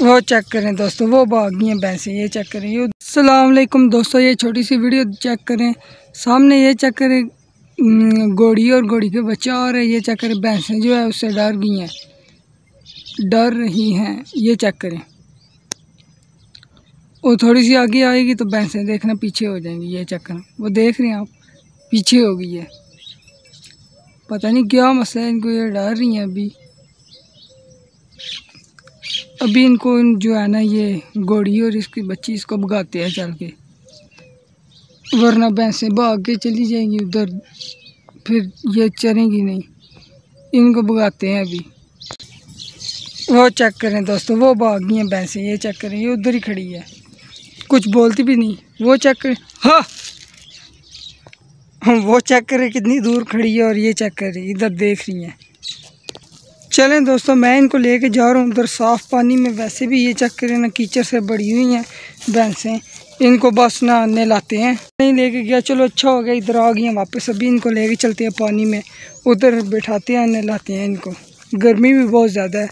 وہ چیک کریں دوستو، وہ بھاگ ہیں بھینسیں یہ چیک کریں۔ یہ السلام علیکم دوستو، یہ چھوٹی سی ویڈیو چیک کریں۔ سامنے یہ چیک کریں گوڑی اور گوڑی کے بچہ اور ہے، یہ چیک کریں۔ بھینسیں جو ہے، اس سے ڈر گئی ہیں۔ ڈر رہی ہیں، یہ چیک کریں۔ وہ تھوڑی سی آگے آئے گی تو بھینسیں دیکھنا پیچھے ہو جائیں گی، یہ چیک کریں۔ وہ دیکھ رہے ہیں آپ، پیچھے ہو گئی ہے۔ پتہ نہیں کیا مسئلہ ہے، ان کو یہ ڈر رہی ہیں ابھی۔ ابھی ان کو جو ہے نا یہ گوڑی اور اس کی بچی اس کو بگاتے ہیں چل کے۔ ورنہ بھینسیں بھاگ کے چلی جائیں گی ادھر، پھر یہ چریں گی نہیں۔ ان کو بگاتے ہیں ابھی۔ وہ چیک کریں دوستو، وہ بھاگ گئی ہیں بھینسیں، یہ چیک کریں، یہ ادھر ہی کھڑی ہے۔ کچھ بولتی بھی نہیں۔ وہ چیک کریں۔ ہاں۔ وہ چیک کریں کتنی دور کھڑی ہے اور یہ چیک کریں، ادھر دیکھ رہی ہیں۔ چلیں دوستو، میں ان کو لے کے جا رہا ہوں۔ ادھر صاف پانی میں ویسے بھی یہ چیک کریں نا کیچر سے بڑی ہوئی ہیں، بھینسیں۔ ان کو بس نہ لاتے ہیں۔ نہیں لے کے گیا، چلو اچھا ہو گیا، ادھر آ گئی ہیں واپس۔ ابھی ان کو لے کے چلتے ہیں پانی میں۔ ادھر بٹھاتے ہیں لاتے ہیں ان کو۔ گرمی بھی بہت زیادہ ہے۔